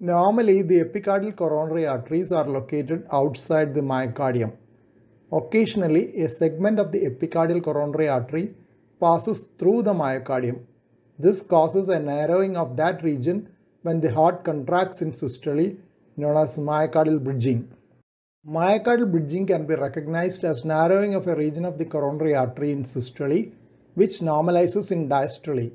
Normally, the epicardial coronary arteries are located outside the myocardium. Occasionally, a segment of the epicardial coronary artery passes through the myocardium. This causes a narrowing of that region when the heart contracts in systole, known as myocardial bridging. Myocardial bridging can be recognized as narrowing of a region of the coronary artery in systole, which normalizes in diastole.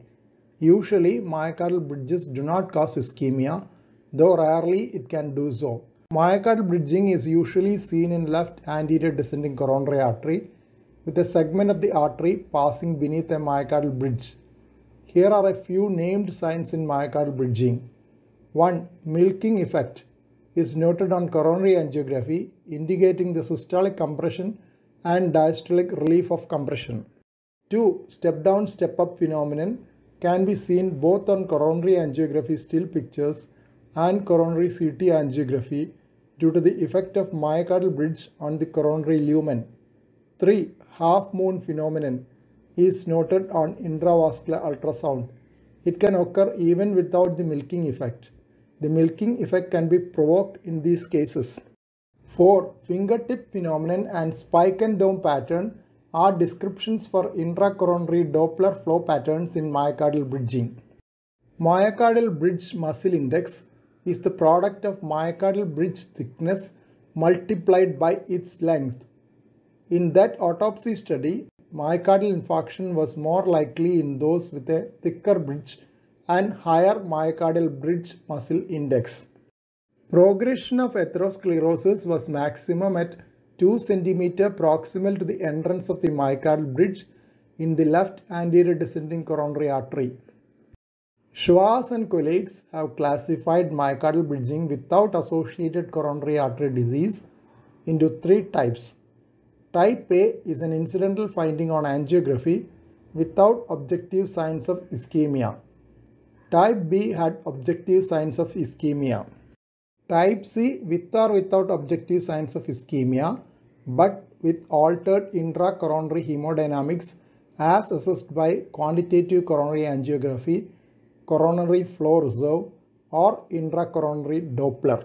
Usually, myocardial bridges do not cause ischemia, though rarely it can do so. Myocardial bridging is usually seen in left anterior descending coronary artery with a segment of the artery passing beneath a myocardial bridge. Here are a few named signs in myocardial bridging. 1. Milking effect is noted on coronary angiography indicating the systolic compression and diastolic relief of compression. 2. Step down step up phenomenon can be seen both on coronary angiography still pictures and coronary CT angiography due to the effect of myocardial bridge on the coronary lumen. 3. Half moon phenomenon is noted on intravascular ultrasound. It can occur even without the milking effect. The milking effect can be provoked in these cases. 4. Fingertip phenomenon and spike and dome pattern are descriptions for intracoronary Doppler flow patterns in myocardial bridging. Myocardial bridge muscle index is the product of myocardial bridge thickness multiplied by its length. In that autopsy study, myocardial infarction was more likely in those with a thicker bridge and higher myocardial bridge muscle index. Progression of atherosclerosis was maximum at 2 cm proximal to the entrance of the myocardial bridge in the left anterior descending coronary artery. Schwarz and colleagues have classified myocardial bridging without associated coronary artery disease into three types. Type A is an incidental finding on angiography without objective signs of ischemia. Type B had objective signs of ischemia. Type C with or without objective signs of ischemia but with altered intracoronary hemodynamics as assessed by quantitative coronary angiography, coronary flow reserve or intracoronary Doppler.